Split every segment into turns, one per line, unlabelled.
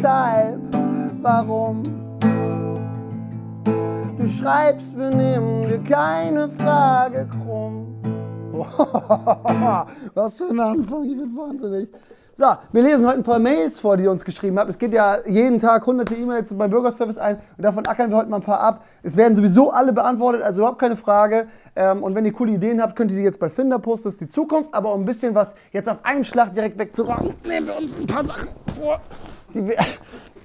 weshalb, warum. Du schreibst, wir nehmen dir keine Frage krumm. Was für ein Anfang, ich bin wahnsinnig. So, wir lesen heute ein paar Mails vor, die ihr uns geschrieben habt. Es geht ja jeden Tag hunderte E-Mails beim Bürgerservice ein und davon ackern wir heute mal ein paar ab. Es werden sowieso alle beantwortet, also überhaupt keine Frage. Ähm, und wenn ihr coole Ideen habt, könnt ihr die jetzt bei Finder posten, das ist die Zukunft. Aber um ein bisschen was jetzt auf einen Schlag direkt wegzuräumen, nehmen wir uns ein paar Sachen vor, die wir,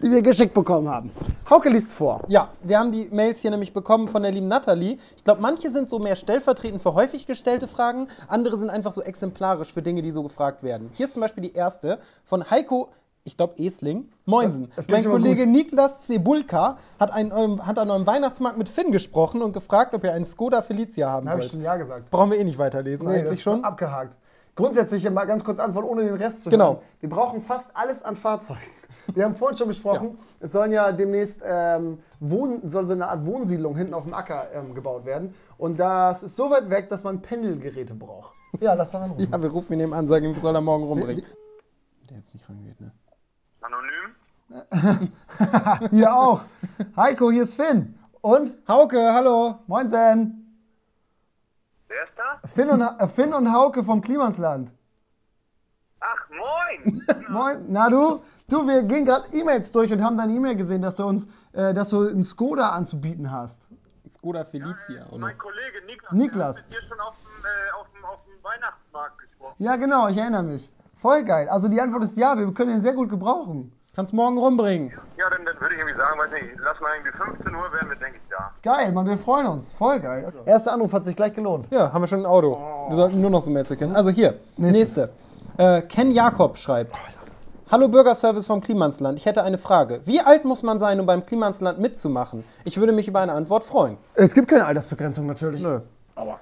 die wir geschickt bekommen haben. Hauke liest vor.
Ja, wir haben die Mails hier nämlich bekommen von der lieben Nathalie. Ich glaube, manche sind so mehr stellvertretend für häufig gestellte Fragen, andere sind einfach so exemplarisch für Dinge, die so gefragt werden. Hier ist zum Beispiel die erste von Heiko, ich glaube Esling. Moinsen.
Das klingt
mein Kollege
gut.
Niklas Cebulka hat, ein, ähm, hat an einem Weihnachtsmarkt mit Finn gesprochen und gefragt, ob er einen Skoda Felicia haben
Da habe ich
wollt.
schon Ja gesagt.
Brauchen wir eh nicht weiterlesen,
Nee, das
eigentlich
ist
schon.
abgehakt. Grundsätzlich mal ganz kurz Antwort, ohne den Rest zu
Genau.
hören. Wir brauchen fast alles an Fahrzeugen. Wir haben vorhin schon besprochen, es sollen ja demnächst ähm, Wohn soll so eine Art Wohnsiedlung hinten auf dem Acker ähm, gebaut werden. Und das ist so weit weg, dass man Pendelgeräte braucht. Ja, lass doch anrufen.
Ja, wir rufen ihn eben an, sagen ihm, soll er morgen rumbringen. Der jetzt nicht rangeht, ne?
Anonym?
Hier auch. Heiko, hier ist Finn. Und?
Hauke, hallo.
Moinsen.
Wer ist da?
Finn und, äh, Finn und Hauke vom Klimansland.
Ach, moin!
Moin. Na du? Du, wir gehen gerade E-Mails durch und haben deine E-Mail gesehen, dass du uns, äh, dass du einen Skoda anzubieten hast.
Skoda Felicia, oder?
mein Kollege Niklas.
Niklas.
Dir schon auf dem, äh, auf dem, auf dem Weihnachtsmarkt gesprochen.
Ja, genau, ich erinnere mich. Voll geil. Also die Antwort ist ja, wir können den sehr gut gebrauchen.
Kannst morgen rumbringen.
Ja, dann, dann würde ich irgendwie sagen, weiß nicht, lass mal irgendwie 15 Uhr werden wir, denke ich, da.
Geil, Mann, wir freuen uns. Voll geil. Erster Anruf hat sich gleich gelohnt.
Ja, haben wir schon ein Auto. Wir sollten nur noch so Mails kennen. Also hier,
Nächste.
nächste. Äh, Ken Jakob schreibt. Hallo Bürgerservice vom Klimansland. Ich hätte eine Frage. Wie alt muss man sein, um beim Klimansland mitzumachen? Ich würde mich über eine Antwort freuen.
Es gibt keine Altersbegrenzung natürlich.
Nö.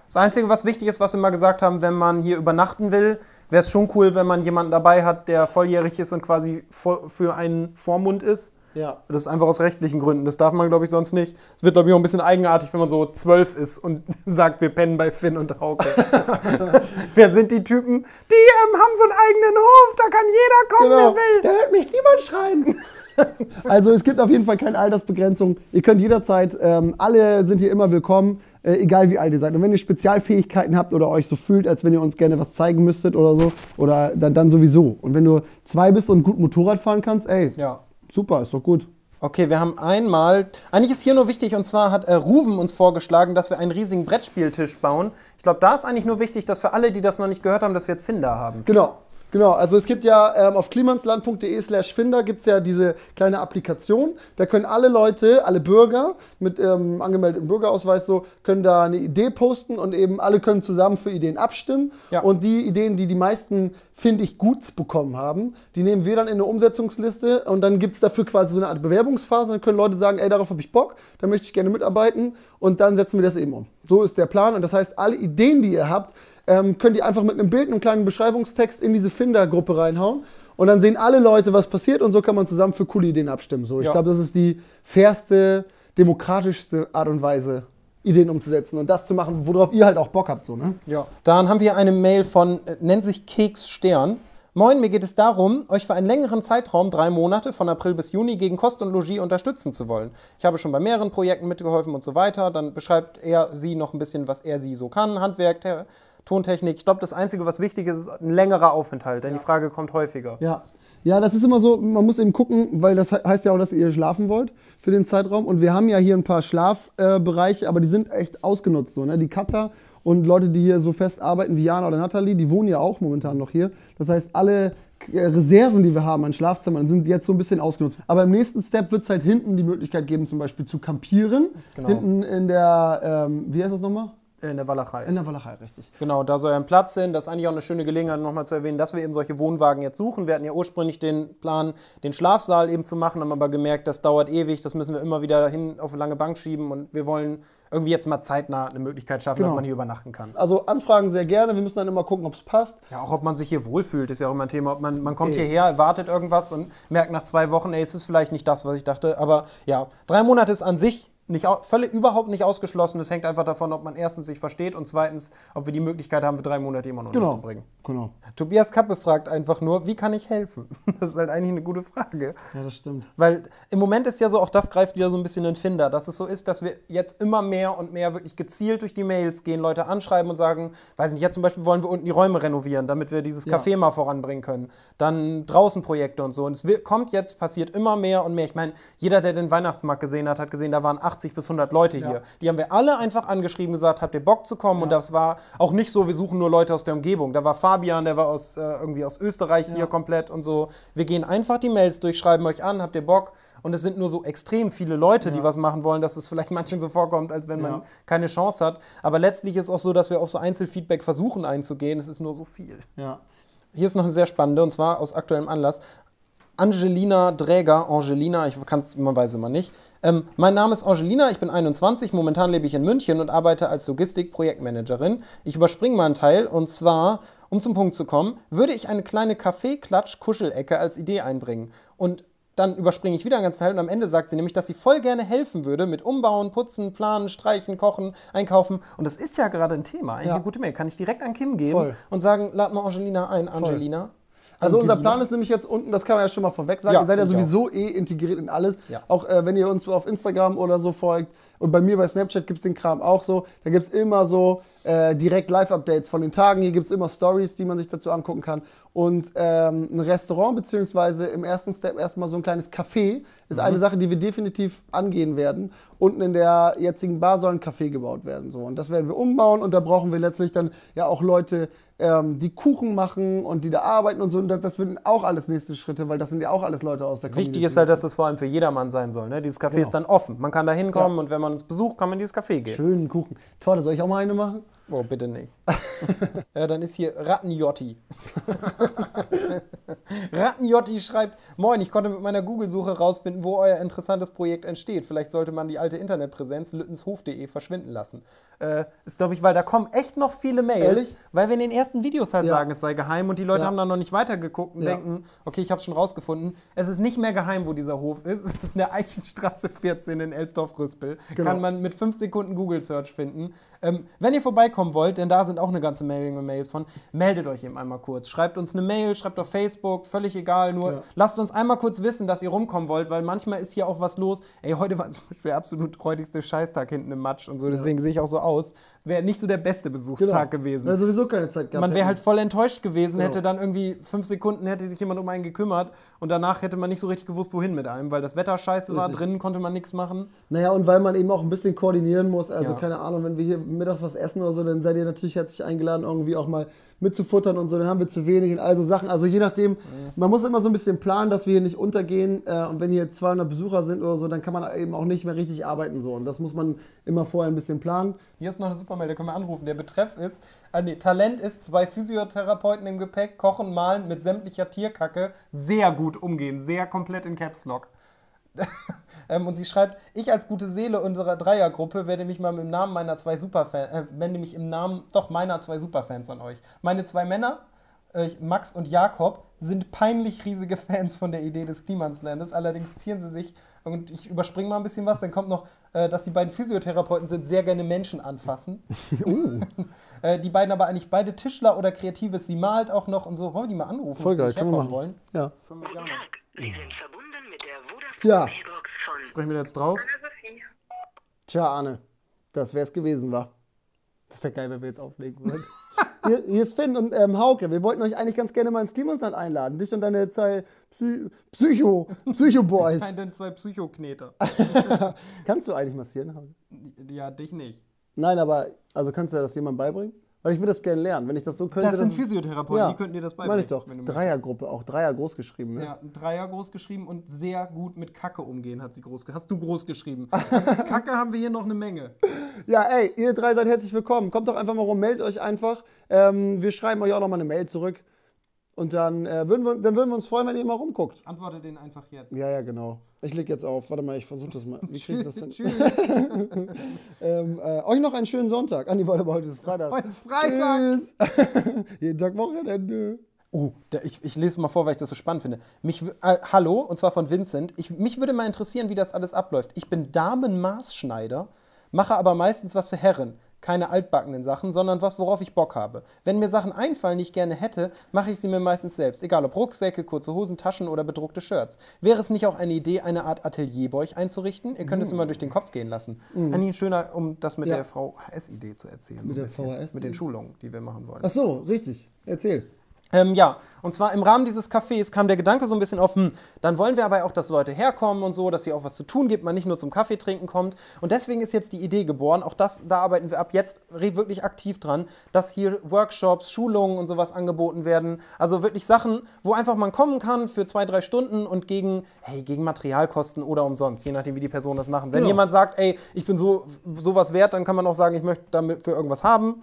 Das Einzige, was wichtig ist, was wir mal gesagt haben, wenn man hier übernachten will, wäre es schon cool, wenn man jemanden dabei hat, der volljährig ist und quasi für einen Vormund ist.
Ja.
Das ist einfach aus rechtlichen Gründen. Das darf man, glaube ich, sonst nicht. Es wird, glaube ich, auch ein bisschen eigenartig, wenn man so zwölf ist und sagt, wir pennen bei Finn und Hauke. Wer sind die Typen? Die ähm, haben so einen eigenen Hof, da kann jeder kommen,
Genau.
der will.
Da hört mich niemand schreien. Also es gibt auf jeden Fall keine Altersbegrenzung. Ihr könnt jederzeit, ähm, alle sind hier immer willkommen, äh, egal wie alt ihr seid. Und wenn ihr Spezialfähigkeiten habt oder euch so fühlt, als wenn ihr uns gerne was zeigen müsstet oder so, oder dann, dann sowieso. Und wenn du zwei bist und gut Motorrad fahren kannst, ey,
Ja.
super, ist doch gut.
Okay, wir haben einmal, eigentlich ist hier nur wichtig, und zwar hat äh, Ruven uns vorgeschlagen, dass wir einen riesigen Brettspieltisch bauen. Ich glaube, da ist eigentlich nur wichtig, dass für alle, die das noch nicht gehört haben, dass wir jetzt Finder haben.
Genau. Genau, also es gibt ja ähm, auf klimansland.de slash Finder gibt es ja diese kleine Applikation. Da können alle Leute, alle Bürger mit ähm, angemeldetem Bürgerausweis so, können da eine Idee posten und eben alle können zusammen für Ideen abstimmen.
Ja.
Und die Ideen, die die meisten, finde ich, Guts bekommen haben, die nehmen wir dann in eine Umsetzungsliste und dann gibt es dafür quasi so eine Art Bewerbungsphase. Dann können Leute sagen, ey, darauf habe ich Bock, da möchte ich gerne mitarbeiten und dann setzen wir das eben um. So ist der Plan und das heißt, alle Ideen, die ihr habt, ähm, könnt ihr einfach mit einem Bild, einem kleinen Beschreibungstext in diese Finder-Gruppe reinhauen. Und dann sehen alle Leute, was passiert und so kann man zusammen für coole Ideen abstimmen. So, ich
Ja.
glaube, das ist die fairste, demokratischste Art und Weise, Ideen umzusetzen und das zu machen, worauf ihr halt auch Bock habt. So, ne?
Ja. Dann haben wir eine Mail von, äh, nennt sich Keks Stern. Moin, mir geht es darum, euch für einen längeren Zeitraum, drei Monate, von April bis Juni, gegen Kost und Logis unterstützen zu wollen. Ich habe schon bei mehreren Projekten mitgeholfen und so weiter. Dann beschreibt er sie noch ein bisschen, was er sie so kann. Handwerk, Tontechnik. Ich glaube, das Einzige, was wichtig ist, ist ein längerer Aufenthalt, denn die Frage kommt häufiger.
Ja. Ja, das ist immer so, man muss eben gucken, weil das he- heißt ja auch, dass ihr schlafen wollt für den Zeitraum. Und wir haben ja hier ein paar Schlafbereiche, äh, aber die sind echt ausgenutzt. So, ne? Die Cutter und Leute, die hier so fest arbeiten wie Jana oder Nathalie, die wohnen ja auch momentan noch hier. Das heißt, alle äh, Reserven, die wir haben an Schlafzimmern, sind jetzt so ein bisschen ausgenutzt. Aber im nächsten Step wird es halt hinten die Möglichkeit geben, zum Beispiel zu campieren.
Genau.
Hinten in der, ähm, wie heißt das nochmal?
In der Walachei.
In der Walachei, richtig.
Genau, da soll ein Platz hin. Das ist eigentlich auch eine schöne Gelegenheit, nochmal zu erwähnen, dass wir eben solche Wohnwagen jetzt suchen. Wir hatten ja ursprünglich den Plan, den Schlafsaal eben zu machen, haben aber gemerkt, das dauert ewig, das müssen wir immer wieder hin auf eine lange Bank schieben und wir wollen irgendwie jetzt mal zeitnah eine Möglichkeit schaffen,
Genau.
dass man hier übernachten kann.
Also Anfragen sehr gerne. Wir müssen dann immer gucken, ob es passt.
Ja, auch ob man sich hier wohlfühlt, ist ja auch immer ein Thema. Ob man, man kommt hierher, erwartet irgendwas und merkt nach zwei Wochen, ey, es ist vielleicht nicht das, was ich dachte. Aber ja, drei Monate ist an sich nicht, völlig überhaupt nicht ausgeschlossen. Es hängt einfach davon, ob man erstens sich versteht und zweitens, ob wir die Möglichkeit haben, für drei Monate jemanden
Genau.
unterzubringen.
Genau.
Tobias Kappe fragt einfach nur, wie kann ich helfen? Das ist halt eigentlich eine gute Frage.
Ja, das stimmt.
Weil im Moment ist ja so, auch das greift wieder so ein bisschen in den Finder, dass es so ist, dass wir jetzt immer mehr und mehr wirklich gezielt durch die Mails gehen, Leute anschreiben und sagen, weiß nicht, jetzt zum Beispiel wollen wir unten die Räume renovieren, damit wir dieses
Ja.
Café mal voranbringen können. Dann draußen Projekte und so. Und es kommt jetzt, passiert immer mehr und mehr. Ich meine, jeder, der den Weihnachtsmarkt gesehen hat, hat gesehen, da waren 80 bis 100 Leute
Ja.
hier. Die haben wir alle einfach angeschrieben, gesagt, habt ihr Bock zu kommen? Und das war auch nicht so, wir suchen nur Leute aus der Umgebung. Da war Fabian, der war aus, äh, irgendwie aus Österreich hier komplett und so. Wir gehen einfach die Mails durch, schreiben euch an, habt ihr Bock? Und es sind nur so extrem viele Leute, die was machen wollen, dass es vielleicht manchen so vorkommt, als wenn man
Ja.
keine Chance hat. Aber letztlich ist auch so, dass wir auf so Einzelfeedback versuchen einzugehen. Es ist nur so viel.
Ja.
Hier ist noch eine sehr spannende, und zwar aus aktuellem Anlass. Angelina Dräger, Angelina, ich kann es, man weiß immer nicht. Ähm, mein Name ist Angelina, ich bin 21, momentan lebe ich in München und arbeite als Logistik-Projektmanagerin. Ich überspringe mal einen Teil und zwar, um zum Punkt zu kommen, würde ich eine kleine Kaffee-Klatsch-Kuschelecke als Idee einbringen. Und dann überspringe ich wieder einen ganzen Teil und am Ende sagt sie nämlich, dass sie voll gerne helfen würde mit Umbauen, Putzen, Planen, Streichen, Kochen, Einkaufen. Und das ist ja gerade ein Thema. Eigentlich
Ja.
eine gute Mail. Kann ich direkt an Kim geben
Voll.
und sagen, lad mal Angelina ein, Angelina.
Also unser. Plan ist nämlich jetzt unten, das kann man ja schon mal vorweg sagen,
Ja,
ihr seid ja sowieso eh integriert in alles.
Ja.
Auch äh, wenn ihr uns auf Instagram oder so folgt und bei mir bei Snapchat gibt es den Kram auch so. Da gibt es immer so äh, direkt Live-Updates von den Tagen. Hier gibt es immer Stories, die man sich dazu angucken kann. Und ähm, ein Restaurant, beziehungsweise im ersten Step erstmal so ein kleines Café, ist eine Sache, die wir definitiv angehen werden. Unten in der jetzigen Bar soll ein Café gebaut werden. So. Und das werden wir umbauen und da brauchen wir letztlich dann ja auch Leute, ähm, die Kuchen machen und die da arbeiten und so. Und das, das sind auch alles nächste Schritte, weil das sind ja auch alles Leute aus der Community.
Wichtig ist halt, dass das vor allem für jedermann sein soll. Ne? Dieses Café
Genau.
ist dann offen. Man kann da hinkommen
Ja.
und wenn man uns besucht, kann man in dieses Café gehen.
Schönen Kuchen. Torte, soll ich auch mal eine machen?
Oh, bitte nicht. ja, dann ist hier Rattenjotti. Rattenjotti schreibt: Moin, ich konnte mit meiner Google-Suche rausfinden, wo euer interessantes Projekt entsteht. Vielleicht sollte man die alte Internetpräsenz lüttenshof.de verschwinden lassen. Äh, ist, glaube ich, weil da kommen echt noch viele Mails,
Ehrlich?
weil wir in den ersten Videos halt
Ja.
sagen, es sei geheim und die Leute
Ja.
haben dann noch nicht weitergeguckt und
Ja.
denken, okay, ich habe es schon rausgefunden. Es ist nicht mehr geheim, wo dieser Hof ist. Es ist in der Eichenstraße 14 in Elsdorf-Rüspel.
Genau.
Kann man mit fünf Sekunden Google-Search finden. Ähm, wenn ihr vorbeikommen wollt, denn da sind auch eine ganze Menge Mails von, meldet euch eben einmal kurz. Schreibt uns eine Mail, schreibt auf Facebook, völlig egal. Nur
Ja.
lasst uns einmal kurz wissen, dass ihr rumkommen wollt, weil manchmal ist hier auch was los. Ey, heute war zum Beispiel der absolut räudigste Scheißtag hinten im Matsch und so, deswegen sehe ich auch so aus. Es wäre nicht so der beste Besuchstag gewesen.
Weil sowieso keine Zeit gehabt.
Man wäre halt voll enttäuscht gewesen,
Genau.
hätte dann irgendwie fünf Sekunden, hätte sich jemand um einen gekümmert und danach hätte man nicht so richtig gewusst, wohin mit einem, weil das Wetter scheiße war,
Richtig.
drinnen konnte man nichts machen.
Naja, und weil man eben auch ein bisschen koordinieren muss. Also,
Ja.
keine Ahnung, wenn wir hier mittags was essen oder so, dann seid ihr natürlich herzlich eingeladen, irgendwie auch mal mitzufuttern und so. Dann haben wir zu wenig und all so Sachen. Also, je nachdem, man muss immer so ein bisschen planen, dass wir hier nicht untergehen. Äh, und wenn hier 200 Besucher sind oder so, dann kann man eben auch nicht mehr richtig arbeiten. So. Und das muss man immer vorher ein bisschen planen.
Hier ist noch eine Supermail, da können wir anrufen. Der Betreff ist, ah, nee, Talent ist zwei Physiotherapeuten im Gepäck, kochen, malen mit sämtlicher Tierkacke, sehr gut umgehen, sehr komplett in Caps Lock. ähm, und sie schreibt, ich als gute Seele unserer Dreiergruppe werde mich mal im Namen meiner zwei Superfans, äh, wende mich im Namen doch meiner zwei Superfans an euch. Meine zwei Männer, äh, Max und Jakob, sind peinlich riesige Fans von der Idee des Klimanslandes. Allerdings zieren sie sich, und ich überspringe mal ein bisschen was, dann kommt noch, äh, dass die beiden Physiotherapeuten sind, sehr gerne Menschen anfassen. äh, die beiden aber eigentlich beide Tischler oder Kreatives. Sie malt auch noch und so. Wollen wir die mal anrufen?
Voll geil, können wir machen. Ja.
Können wir
Guten. Tag, Sie sind verbunden mit der Vodafone
Tja.
Mailbox von
Sprechen wir jetzt drauf?
Tja, Arne, das wär's gewesen, war. Das wäre geil, wenn wir jetzt auflegen würden. hier, hier ist Finn und ähm, Hauke. Wir wollten euch eigentlich ganz gerne mal ins Klimasland einladen. Dich und deine zwei Psy Psycho, Psycho-Boys.
Nein, denn zwei Psychokneter.
Kannst du eigentlich massieren, Hauke?
ja, dich nicht.
Nein, aber also kannst du das jemandem beibringen? Weil ich würde das gerne lernen. Wenn ich das so könnte.
Das sind Physiotherapeuten, die könnten dir das beibringen.
Meine ich doch. Dreiergruppe, auch Dreier groß geschrieben. Ne?
Ja, Dreier groß geschrieben und sehr gut mit Kacke umgehen, hat sie groß Hast du groß geschrieben? Kacke haben wir hier noch eine Menge.
Ja, ey, ihr drei seid herzlich willkommen. Kommt doch einfach mal rum, meldet euch einfach. Ähm, wir schreiben euch auch noch mal eine Mail zurück. Und dann, äh, würden wir, dann würden wir uns freuen, wenn ihr mal rumguckt.
Antworte den einfach jetzt.
Ja, ja, genau. Ich leg jetzt auf. Warte mal, ich versuche das mal. Wie kriege ich das denn?
Tschüss.
ähm, äh, euch noch einen schönen Sonntag. Andi, warte mal, heute ist Freitag.
Heute ist Freitag.
Tschüss. Jeden Tag Wochenende.
Oh, da, ich, ich lese mal vor, weil ich das so spannend finde. Mich, äh, hallo, und zwar von Vincent. Ich, mich würde mal interessieren, wie das alles abläuft. Ich bin Damenmaßschneider, mache aber meistens was für Herren. Keine altbackenen Sachen, sondern was, worauf ich Bock habe. Wenn mir Sachen einfallen, die ich gerne hätte, mache ich sie mir meistens selbst. Egal ob Rucksäcke, kurze Hosen, Taschen oder bedruckte Shirts. Wäre es nicht auch eine Idee, eine Art Atelier bei euch einzurichten? Ihr könnt es immer durch den Kopf gehen lassen. Eigentlich ein schöner, um das mit
Ja.
der VHS-Idee zu erzählen. so
Mit
ein
der. VHS-Idee?
Mit den Schulungen, die wir machen wollen.
Ach so, richtig. Erzähl.
Ähm, ja, und zwar im Rahmen dieses Cafés kam der Gedanke so ein bisschen auf, hm, dann wollen wir aber auch, dass Leute herkommen und so, dass hier auch was zu tun gibt, man nicht nur zum Kaffee trinken kommt. Und deswegen ist jetzt die Idee geboren, auch das, da arbeiten wir ab jetzt wirklich aktiv dran, dass hier Workshops, Schulungen und sowas angeboten werden. Also wirklich Sachen, wo einfach man kommen kann für zwei, drei Stunden und gegen, hey, gegen Materialkosten oder umsonst, je nachdem, wie die Personen das machen. Wenn
Genau.
jemand sagt, ey, ich bin so sowas wert, dann kann man auch sagen, ich möchte damit für irgendwas haben.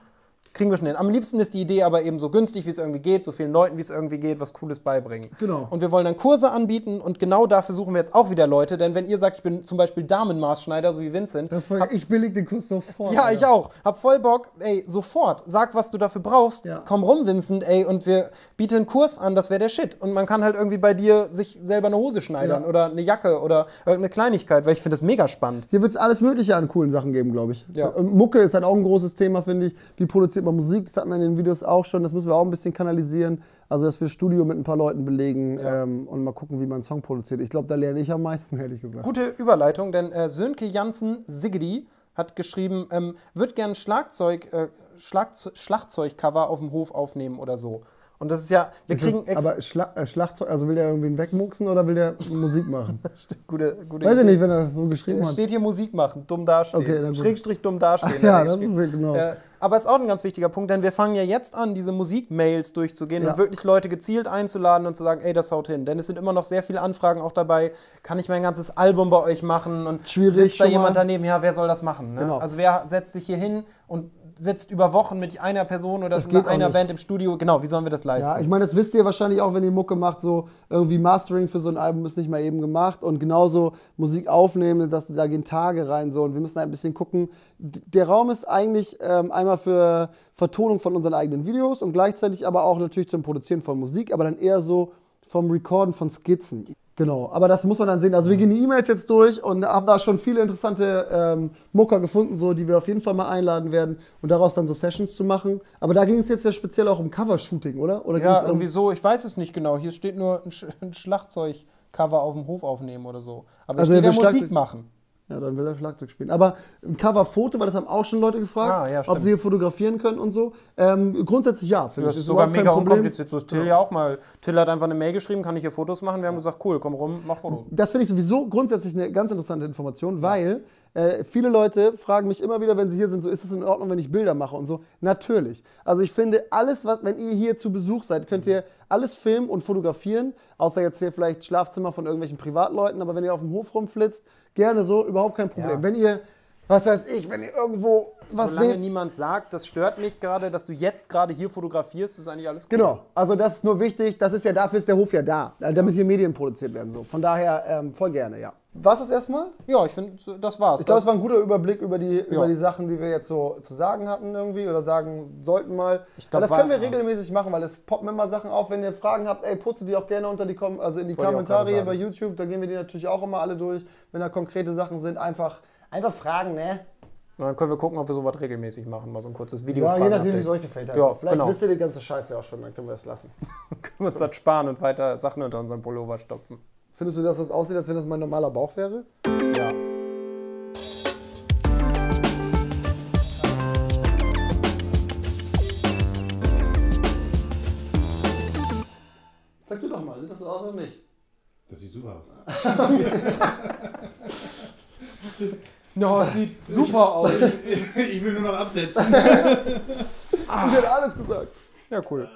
Kriegen wir schnell. Am liebsten ist die Idee aber eben so günstig, wie es irgendwie geht, so vielen Leuten, wie es irgendwie geht, was Cooles beibringen.
Genau.
Und wir wollen dann Kurse anbieten und genau dafür suchen wir jetzt auch wieder Leute, denn wenn ihr sagt, ich bin zum Beispiel Damenmaßschneider, so wie Vincent,
Das war, ich billig den Kurs sofort.
ja,
Alter.
ich auch. Hab voll Bock. Ey, sofort. Sag, was du dafür brauchst.
Ja.
Komm rum, Vincent, ey, und wir bieten einen Kurs an, das wäre der Shit. Und man kann halt irgendwie bei dir sich selber eine Hose schneidern
Ja.
oder eine Jacke oder irgendeine Kleinigkeit, weil ich finde das mega spannend.
Hier wird es alles Mögliche an coolen Sachen geben, glaube ich.
Ja.
Und Mucke ist halt auch ein großes Thema, finde ich. Wie produziert man Musik? Das hat man in den Videos auch schon. Das müssen wir auch ein bisschen kanalisieren. Also, dass wir das Studio mit ein paar Leuten belegen ähm, und mal gucken, wie man einen Song produziert. Ich glaube, da lerne ich am meisten, ehrlich gesagt.
Gute Überleitung, denn äh, Sönke Jansen Siggedi hat geschrieben, ähm, wird gern Schlagzeug, äh, Schlagze Schlagzeugcover auf dem Hof aufnehmen oder so. Und das ist ja, wir
Ist
kriegen
das, aber Schla äh, Schlagzeug, also will der irgendwen wegmuxen oder will der Musik machen?
gute, gute
Weiß ich nicht, wenn er das so geschrieben
Es
hat.
steht hier Musik machen, dumm dastehen.
Okay, gut.
Schrägstrich dumm dastehen.
Ach ja, das ist ja genau.
Äh, aber ist auch ein ganz wichtiger Punkt, denn wir fangen ja jetzt an, diese Musikmails durchzugehen
Ja.
und wirklich Leute gezielt einzuladen und zu sagen, ey, das haut hin. Denn es sind immer noch sehr viele Anfragen auch dabei, kann ich mein ganzes Album bei euch machen? Und
Schwierig
sitzt da jemand
mal.
daneben, ja, wer soll das machen? Ne?
Genau.
Also wer setzt sich hier hin und sitzt über Wochen mit einer Person oder mit einer
nicht.
Band im Studio? Genau, wie sollen wir das leisten?
Ja, ich meine, das wisst ihr wahrscheinlich auch, wenn ihr Mucke macht, so irgendwie Mastering für so ein Album ist nicht mal eben gemacht und genauso Musik aufnehmen, dass da gehen Tage rein so und wir müssen ein bisschen gucken. Der Raum ist eigentlich ähm, einmal für Vertonung von unseren eigenen Videos und gleichzeitig aber auch natürlich zum Produzieren von Musik, aber dann eher so vom Recorden von Skizzen. Genau, aber das muss man dann sehen. Also wir gehen die E-Mails jetzt durch und haben da schon viele interessante ähm, Mucker gefunden, so, die wir auf jeden Fall mal einladen werden und daraus dann so Sessions zu machen. Aber da ging es jetzt ja speziell auch um Covershooting, oder? Oder
Ja, irgendwie so, ich weiß es nicht genau. Hier steht nur ein, Sch ein Schlagzeugcover auf dem Hof aufnehmen oder so. Aber
Also
steht ja Musik machen.
Ja, dann will er Schlagzeug spielen. Aber ein Coverfoto, weil das haben auch schon Leute gefragt,
Ah, ja,
ob sie hier fotografieren können und so. Ähm, grundsätzlich ja, finde
Das
ich.
ist sogar mega
Problem.
unkompliziert. So ist Till ja auch mal. Till hat einfach eine Mail geschrieben, kann ich hier Fotos machen? Wir haben gesagt, cool, komm rum, mach Fotos.
Das finde ich sowieso grundsätzlich eine ganz interessante Information, weil äh, viele Leute fragen mich immer wieder, wenn sie hier sind, so ist es in Ordnung, wenn ich Bilder mache und so. Natürlich. Also ich finde, alles, was, wenn ihr hier zu Besuch seid, könnt ihr alles filmen und fotografieren, außer jetzt hier vielleicht Schlafzimmer von irgendwelchen Privatleuten, aber wenn ihr auf dem Hof rumflitzt, gerne so, überhaupt kein Problem.
Ja.
Wenn ihr, was weiß ich, wenn ihr irgendwo was
Solange
seht,
niemand sagt, das stört mich gerade, dass du jetzt gerade hier fotografierst, ist eigentlich alles gut.
Genau, also das ist nur wichtig, das ist ja dafür ist der Hof ja da, damit hier Medien produziert werden. So. Von daher ähm, voll gerne, ja. Was ist erstmal?
Ja, ich finde, das war's.
Ich glaube, es war ein guter Überblick über die, über
Ja.
die Sachen, die wir jetzt so zu sagen hatten irgendwie oder sagen sollten mal.
Ich glaub,
das können wir regelmäßig machen, weil es poppen immer Sachen auf. Wenn ihr Fragen habt, ey, postet die auch gerne unter die, Kom also in die
Wollte
Kommentare hier bei. YouTube. Da gehen wir die natürlich auch immer alle durch. Wenn da konkrete Sachen sind, einfach, einfach fragen, ne?
Dann können wir gucken, ob wir sowas regelmäßig machen, mal so ein kurzes Video.
Ja, je nachdem, wie es euch gefällt. Halt.
Ja.
Vielleicht
genau.
wisst ihr die ganze Scheiße auch schon, dann können wir es lassen.
Können wir uns das sparen und weiter Sachen unter unseren Pullover stopfen.
Findest du, dass das aussieht, als wenn das mein normaler Bauch wäre?
Ja.
Sag du doch mal, sieht das so aus oder nicht?
Das sieht super aus.
Ja, sieht super aus.
Ich will nur noch absetzen.
Ich hätte alles gesagt.
Ja, cool.